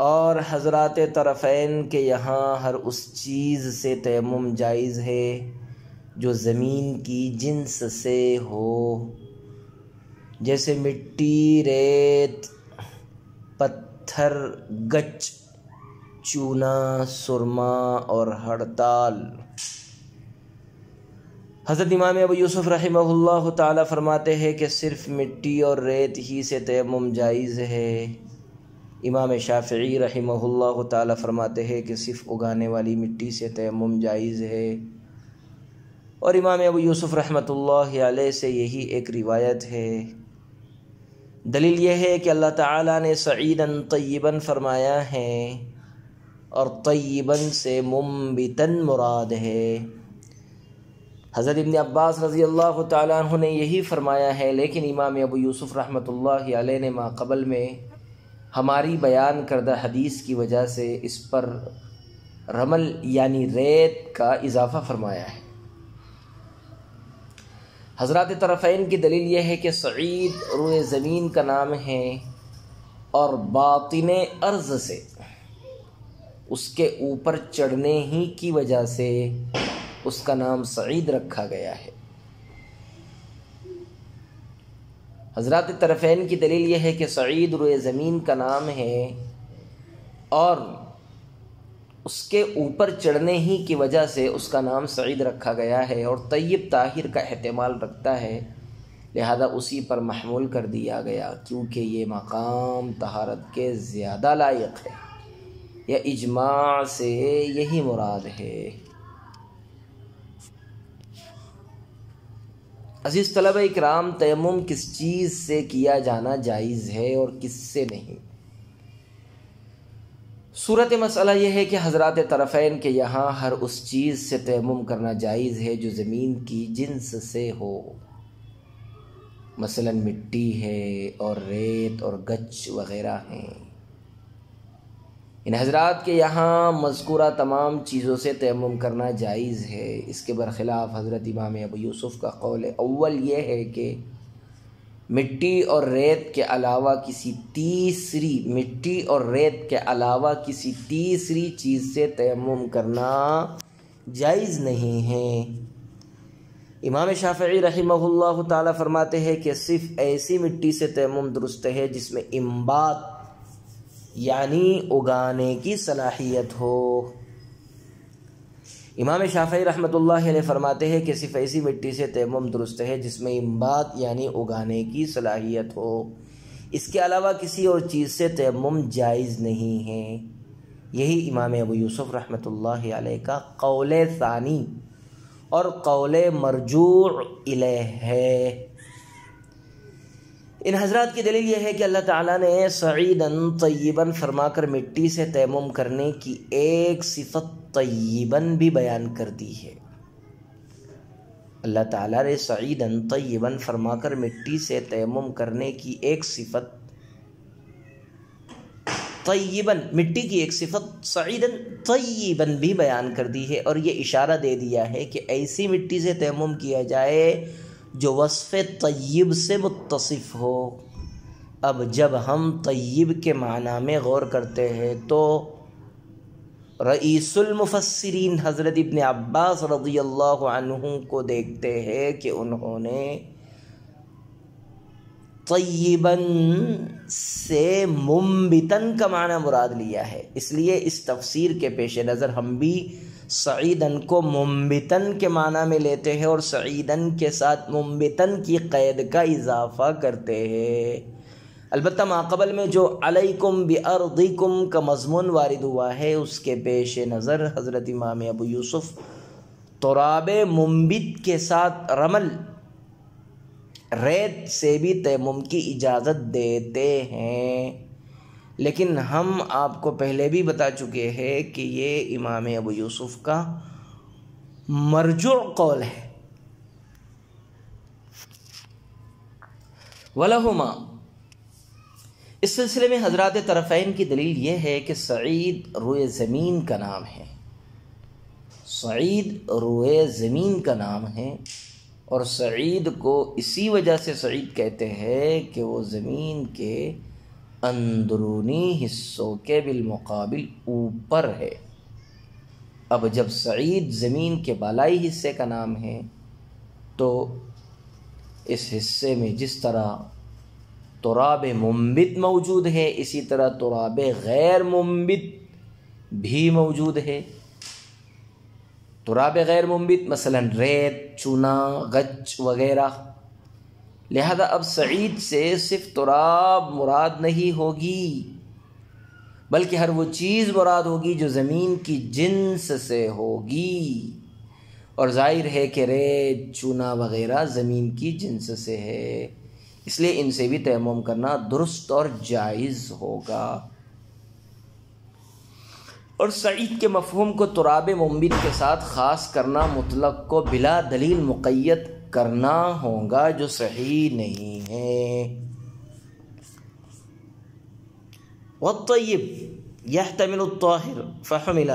और हजरत तरफ़ैन के यहाँ हर उस चीज़ से तयम जायज़ है जो ज़मीन की जिन्स से हो जैसे मिट्टी रेत पत्थर गच चूना, सुरमा और हड़ताल। हज़रत इमाम अबू यूसुफ़ रहमहुल्लाह ताला फरमाते हैं कि सिर्फ़ मिट्टी और रेत ही से तयम जायज़ है। इमाम शाफ़ी रहमहुल्लाह ताला फरमाते हैं कि सिर्फ़ उगाने वाली मिट्टी से तयम जायज़ है। और इमाम अबू यूसुफ़ रहमतुल्लाह से यही एक रिवायत है। दलील यह है कि अल्लाह ताला ने सईदन तय्यबन फरमाया है और तय्यबन से मुमबितन मुराद है। हज़रत इब्न अब्बास रज़ी अल्लाह तु ने यही फरमाया है, लेकिन इमाम अबू यूसुफ़ रहमतुल्लाह ने माकबल में हमारी बयान करदा हदीस की वजह से इस पर रमल यानी रेत का इजाफ़ा फरमाया है। हज़रत तरफ़ैन की दलील यह है कि सईद रुए ज़मीन का नाम है और बातिन अर्ज़ से उसके ऊपर चढ़ने ही की वजह से उसका नाम सईद रखा गया है। हज़रत तरफ़ैन की दलील यह है कि सईद रुए ज़मीन का नाम है और उसके ऊपर चढ़ने ही की वजह से उसका नाम सईद रखा गया है और तय्यब ताहिर का अहतमाल रखता है, लिहाजा उसी पर महमूल कर दिया गया, क्योंकि ये मकाम तहारत के ज़्यादा लायक है। या इजमा से यही मुराद है। अज़ीज़ तलब इकराम तयम किस चीज़ से किया जाना जायज़ है और किस से नहीं? सूरत मसला यह है कि हज़रत तरफ़ैन के यहाँ हर उस चीज़ से तयम करना जायज़ है जो ज़मीन की जिन्स से हो। मसलन मिट्टी है और रेत और गच वग़ैरह हैं। इन हजरात के यहाँ मज़कूरा तमाम चीज़ों से तयम करना जायज़ है। इसके बरखिलाफ़ हज़रत इमाम अबू यूसुफ़ का कौल अव्वल ये है कि मिट्टी और रेत के अलावा किसी तीसरी, मिट्टी और रेत के अलावा किसी तीसरी चीज़ से तयम करना जायज़ नहीं है। इमाम शाफ़ी रही ताला फरमाते हैं कि सिर्फ़ ऐसी मिट्टी से तयम दुरुस्त है जिसमें इम्बात यानी उगाने की सलाहियत हो। इमाम शाफ़ी अलैह फरमाते हैं कि सिर्फ़ ऐसी मिट्टी से तयम दुरुस्त है, जिसमें इम्बात यानी उगाने की सलाहियत हो। इसके अलावा किसी और चीज़ से तयम जायज़ नहीं है। यही इमाम अबू यूसुफ अलैह का कौल सानी और कौल मरजू है। इन हजरात की दलील यह है कि अल्लाह ताला ने सईदन तय्यबन फरमाकर मिट्टी से तयम करने की एक सिफत तय्यबन भी बयान कर दी है। अल्लाह ताला ने सईदन तय्यबन फरमाकर मिट्टी से तयम करने की एक सिफत तय्यबन, मिट्टी की एक सिफत सईदन तय्यबन भी बयान कर दी है। और ये इशारा दे दिया है कि ऐसी मिट्टी से तयम किया जाए जो वसफ़ तय्यब से मुतसिफ़ हो। अब जब हम तय्यब के माना में गौर करते हैं तो रईसुलमफसरीन हज़रत इबन अब्बास रज़ी अल्लाह को देखते हैं कि उन्होंने तय्यबन से मुमबितन का माना मुराद लिया है। इसलिए इस तफसीर के पेश नज़र हम भी सईदन को मुमबितन के माना में लेते हैं और सईदन के साथ मुमबितन की क़ैद का इजाफ़ा करते हैं। अलबत् माकबल में जो अलैकुम बर्दिकुम का मजमून वारिद हुआ है, उसके पेश नज़र हज़रत इमाम अबू यूसुफ़ तराब मुमबित के साथ रमल रेत से भी तयम की इजाज़त देते हैं। लेकिन हम आपको पहले भी बता चुके हैं कि ये इमाम अबू यूसुफ का मरजु कौल है। वलहुमा। इस सिलसिले में हज़रत तरफ़ैन की दलील ये है कि सईद रोए ज़मीन का नाम है। सईद रोए ज़मीन का नाम है और सईद को इसी वजह से सईद कहते हैं कि वो ज़मीन के अंदरूनी हिस्सों के बिलमुकाबिल ऊपर है। अब जब सईद ज़मीन के बालाई हिस्से का नाम है तो इस हिस्से में जिस तरह तुराब मुमबित मौजूद है, इसी तरह तुराब गैर मुमबित भी मौजूद है। तुराब गैर मुमबित, मसलन रेत, चूना गच वगैरह लिहाजा अब सईद से सिर्फ़ तुराब मुराद नहीं होगी, बल्कि हर वो चीज़ मुराद होगी जो ज़मीन की जिन्स से होगी। और ज़ाहिर है कि रेत, चूना वगैरह ज़मीन की जिन्स से है। इसलिए इनसे भी तयम करना दुरुस्त और जायज़ होगा। और सईद के मफहम को तुराब मुमबिन के साथ ख़ास करना मुतलक को बिला दलील मुक़ैत करना होगा जो सही नहीं है। वत्तयब यह तमिलताहिर फ़हमिल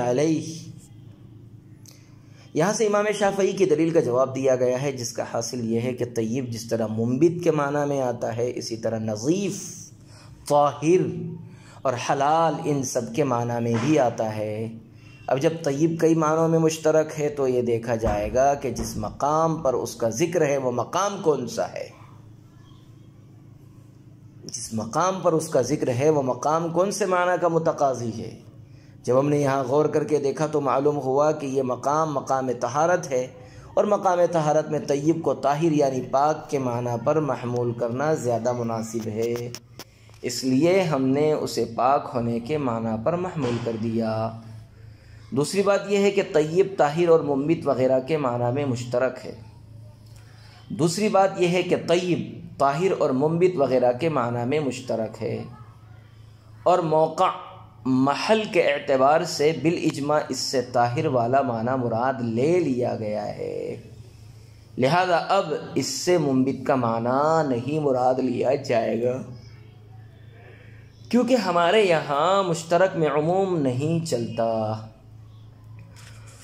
यहाँ से इमाम शाफई की दलील का जवाब दिया गया है, जिसका हासिल यह है कि तय्यब जिस तरह मुमबित के माना में आता है, इसी तरह नज़ीफ़ ताहिर और हलाल इन सब के माना में भी आता है। अब जब तयब कई मानों में मुश्तरक है तो ये देखा जाएगा कि जिस मकाम पर उसका ज़िक्र है, वो मकाम कौन सा है? जिस मकाम पर उसका ज़िक्र है, वो मकाम कौन से माना का मुतकाजी है? जब हमने यहाँ गौर करके देखा तो मालूम हुआ कि ये मकाम मकाम तहारत है, और मकाम तहारत में तयब को ताहिर यानी पाक के माना पर महमूल करना ज़्यादा मुनासिब है। इसलिए हमने उसे पाक होने के माना पर महमूल कर दिया। दूसरी बात यह है कि तय्यब ताहिर और मुमित वगैरह के माना में मुश्तरक है। दूसरी बात यह है कि तय्यब ताहिर और मुमित वगैरह के माना में मुश्तरक है। और मौका, महल के अतबार से बिल इजमा इससे ताहिर वाला माना मुराद ले लिया गया है। लिहाजा अब इससे मुमबित का माना नहीं मुराद लिया जाएगा। क्योंकि हमारे यहाँ मुश्तरक में अमूम नहीं चलता।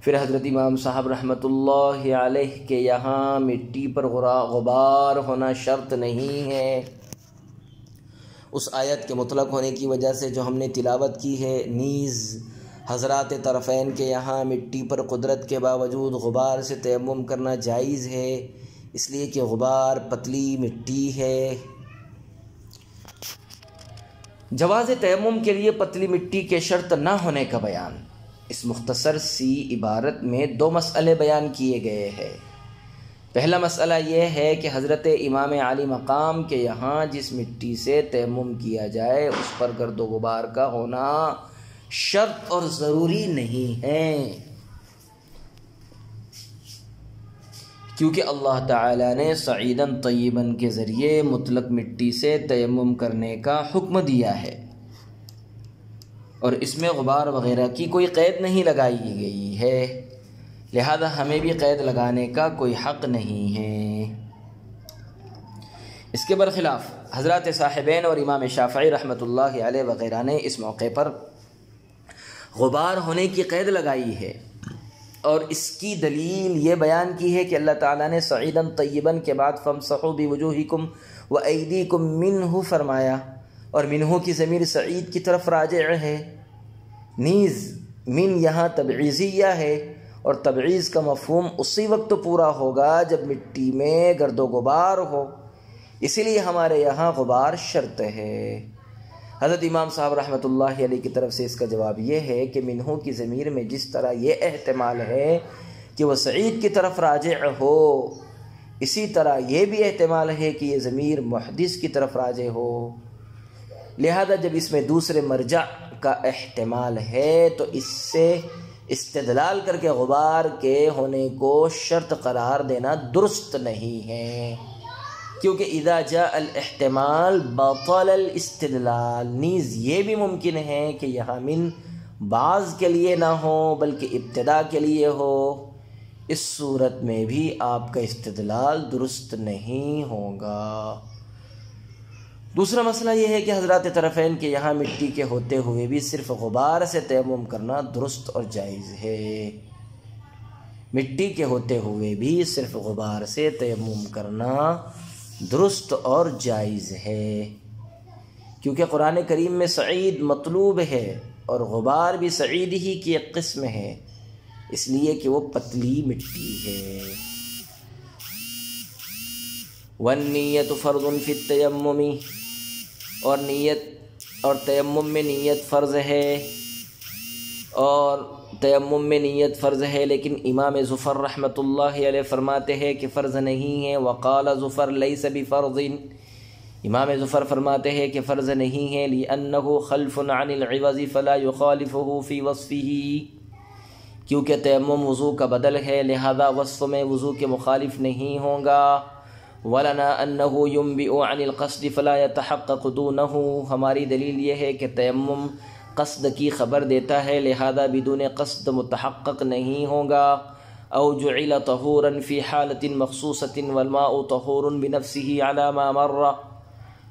फिर हज़रत इमाम साहब रहमतुल्लाह अलैह के यहाँ मिट्टी पर गुबार होना शर्त नहीं है उस आयत के मुतलक होने की वजह से जो हमने तिलावत की है, नीज़ हज़रत तरफ़ैन के यहाँ मिट्टी पर कुदरत के बावजूद गुबार से तयम करना जायज़ है, इसलिए कि गुबार पतली मिट्टी है। जवाज़ तयम के लिए पतली मिट्टी के शर्त ना होने का बयान। इस मुख्तसर सी इबारत में दो मसले बयान किए गए हैं। पहला मसला यह है कि हज़रत इमाम आली मकाम के यहाँ जिस मिट्टी से तयम किया जाए, उस पर गर्द गुबार का होना शर्त और ज़रूरी नहीं है। क्योंकि अल्लाह ताला ने सईदन तय्यबन के ज़रिए मुतलक मिट्टी से तयम करने का हुक्म दिया है। और इसमें गुबार वगैरह की कोई क़ैद नहीं लगाई गई है। लिहाजा हमें भी क़ैद लगाने का कोई हक़ नहीं है। इसके बरखिलाफ़ हज़रत साहिबैन और इमाम शाफ़ी रहमत वगैरह ने इस मौके पर गुबार होने की क़ैद लगाई है और इसकी दलील ये बयान की है कि अल्लाह ताला ने सईदन तय्यबन के बाद फम सहोबी वजूहिकुम व ईदीकुम मिनहु फरमाया, और मिनहू की ज़मीर सईद की तरफ़ राज है। नीज़ मिन यहाँ तबीज़िया है। और तबीज़ का मफहम उसी वक्त पूरा होगा जब मिट्टी में गर्दो गुबार हो। इसीलिए हमारे यहाँ गुबार शर्त है। हज़रत इमाम साहब रहमत की तरफ़ से इसका जवाब ये है कि मिनहू की ज़मीर में जिस तरह ये अहतमाल है कि वह सईद की तरफ़ राज हो, इसी तरह यह भी अहतमाल है कि यह ज़मीर महदिस की तरफ़ राज हो। लिहाजा जब इसमें दूसरे मरजा का अहतमाल है तो इससे इस्तदलाल करके गुबार के होने को शर्त करार देना दुरुस्त नहीं है। क्योंकि इदा जा अहतमाल बतल इस्तदलाल। नीज़ ये भी मुमकिन है कि यहाँ मिन बाज़ के लिए ना हो, बल्कि इब्तदा के लिए हो। इस सूरत में भी आपका इस्तदलाल दुरुस्त नहीं होगा। दूसरा मसला यह है कि हज़रत तरफ़ैन के यहाँ मिट्टी के होते हुए भी सिर्फ़ गुबार से तयम करना दुरुस्त और जायज़ है। मिट्टी के होते हुए भी सिर्फ़ गुबार से तयम करना दुरुस्त और जायज़ है। क्योंकि कुरान करीम में सईद मतलूब है और गुबार भी सईद ही की एक किस्म है, इसलिए कि वो पतली मिट्टी है। वन नीयत फ़र्ज़ुन फ़ित तयम्मी और नीयत और तयम में नीयत फ़र्ज़ है। और तयम में नीयत फ़र्ज़ है, लेकिन इमाम ज़ुफ़र रहमत फ़रमाते हैं कि फ़र्ज़ नहीं है। वक़ाल ज़ुफ़र लई सभी फ़र्ज़िन। इमाम ज़ुफ़र फरमाते हैं कि फ़र्ज़ नहीं है ली अन्न खलफ़नवज़ी फ़ला युखालिफ़ी वसफ़ी क्योंकि तयम वज़ू का बदल है, लिहाजा वसफ़ में वज़ू के मुखालिफ नहीं होगा। वलना अन्नहु युम्बिअनिलकसद फ़ला यतहक़दूनहु हमारी दलील ये है कि तयम कसद की ख़बर देता है लिहाजा बिदून कसद मतहक़ नहीं होगा अवजुल तहूरन फ़ी हालतिन मखसूसतिन वलमा तहूर बनफ़सी अलामा मर्रा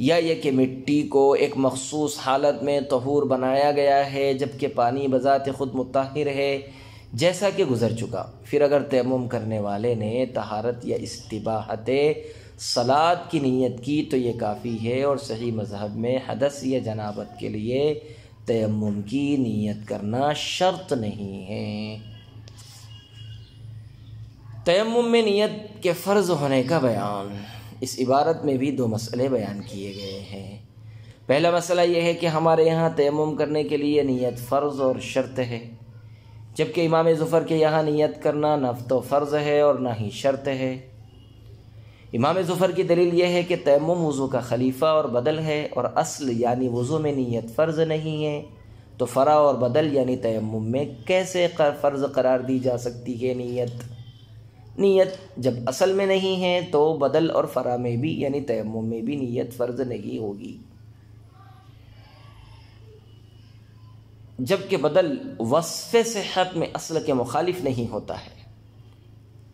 या ये कि मिट्टी को एक मखसूस हालत में तहूर बनाया गया है, जबकि पानी बज़ात ख़ुद मुताहिर है, जैसा कि गुज़र चुका। फिर अगर तयम करने वाले ने तहारत या इस्तिबाहत सलाद की नीयत की तो ये काफ़ी है और सही मज़हब में हदस या जनाबत के लिए तयम की नीयत करना शर्त नहीं है। तयम में नीयत के फ़र्ज़ होने का बयान। इस इबारत में भी दो मसले बयान किए गए हैं। पहला मसला यह है कि हमारे यहाँ तयम करने के लिए नीयत फ़र्ज़ और शर्त है, जबकि इमाम ज़ुफ़र के यहाँ नीयत करना न तो फ़र्ज़ है और ना ही शर्त है। इमाम ज़ुफ़र की दलील यह है कि तयम वज़ू का खलीफ़ा और बदल है और असल यानी वज़ू में नीयत फ़र्ज़ नहीं है तो फ़रा और बदल यानी तयम में कैसे फ़र्ज़ करार दी जा सकती है नीयत? नीयत जब असल में नहीं है तो बदल और फ़रा में भी, यानी तयम में भी नीयत फ़र्ज़ नहीं होगी। जबकि बदल वसफ़ सेहत में असल के मुखालिफ नहीं होता है।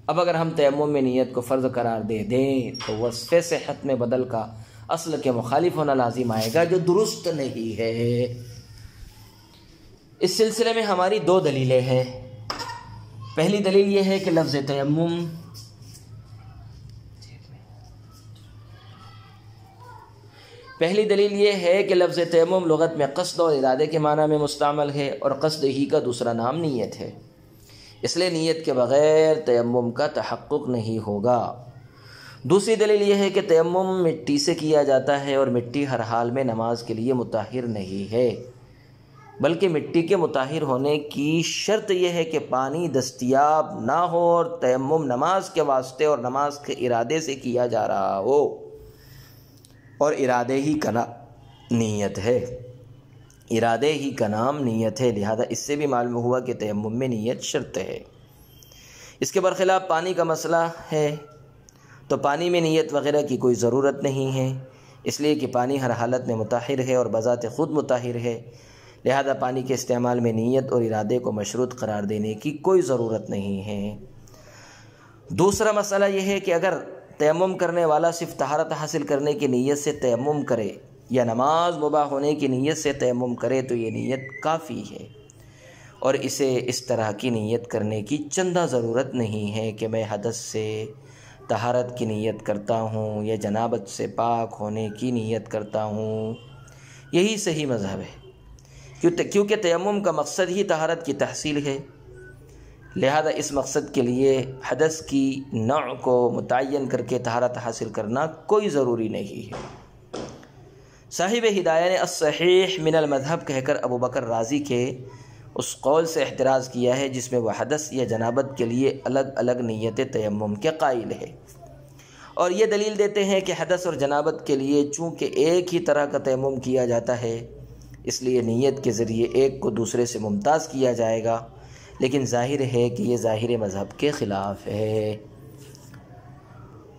अब अगर हम तयम में नीयत को फ़र्ज़ करार दे दें तो वसफ़ सेहत में बदल का असल के मुखालिफ होना लाजिम आएगा, जो दुरुस्त नहीं है। इस सिलसिले में हमारी दो दलीलें हैं। पहली दलील ये है कि लफ्ज़ तयम पहली दलील ये है कि लफ्ज़ तयम लगत में कस्द और इरादे के माना में मुस्तमल है और कस्द ही का दूसरा नाम नीयत है। इसलिए नीयत के बग़ैर तयम का तहक़ नहीं होगा। दूसरी दलील यह है कि तयम मिट्टी से किया जाता है और मिट्टी हर हाल में नमाज़ के लिए मुताहिर नहीं है। बल्कि मिट्टी के मुताहिर होने की शर्त यह है कि पानी दस्तियाब ना हो और तयम नमाज़ के वास्ते और नमाज़ के इरादे से किया जा रहा हो। और इरादे ही का नीयत है। इरादे ही का नाम नीयत है, लिहाजा इससे भी मालूम हुआ कि तयम में नीयत शर्त है। इसके बरखिलाफ़ पानी का मसला है तो पानी में नीयत वगैरह की कोई ज़रूरत नहीं है, इसलिए कि पानी हर हालत में मुताहिर है और बज़ात ख़ुद मुताहिर है। लिहाजा पानी के इस्तेमाल में नीयत और इरादे को मशरूत करार देने की कोई ज़रूरत नहीं है। दूसरा मसला यह है कि अगर तयम करने वाला सिर्फ़ तहारत हासिल करने की नीयत से तयम करे या नमाज़ मुबा होने की नीयत से तयम करे तो ये नीयत काफ़ी है और इसे इस तरह की नीयत करने की चंदा ज़रूरत नहीं है कि मैं हदस से तहारत की नीयत करता हूँ या जनाबत से पाक होने की नीयत करता हूँ। यही सही मज़हब है। क्योंकि तयम का मकसद ही तहारत की तहसील है। लिहाजा इस मकसद के लिए हदस की नौ को मुतन करके तहारत हासिल करना कोई ज़रूरी नहीं है। साहिब हिदाया ने असहीह मिनल मज़हब कहकर अबू बकर राज़ी के उस कौल से एहतराज़ किया है, जिसमें वह हदस या जनाबत के लिए अलग अलग नीयत तयम के कायल है। और ये दलील देते हैं कि हदस और जनाबत के लिए चूँकि एक ही तरह का तयम किया जाता है इसलिए नीयत के ज़रिए एक को दूसरे से मुमताज़ किया जाएगा। लेकिन ज़ाहिर है कि ये ज़ाहिर मज़हब के ख़िलाफ़ है।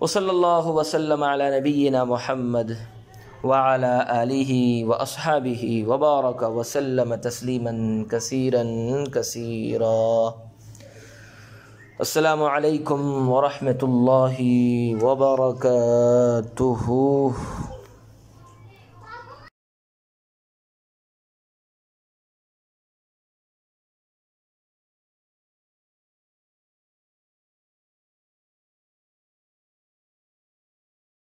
वसल्ला वसलम नबीना महमद वाला व असहाबिही वबारक वसल्लम तस्लीमन कसीरन कसीरा। अस्सलामु अलैकुम वरहमतुल्लाहि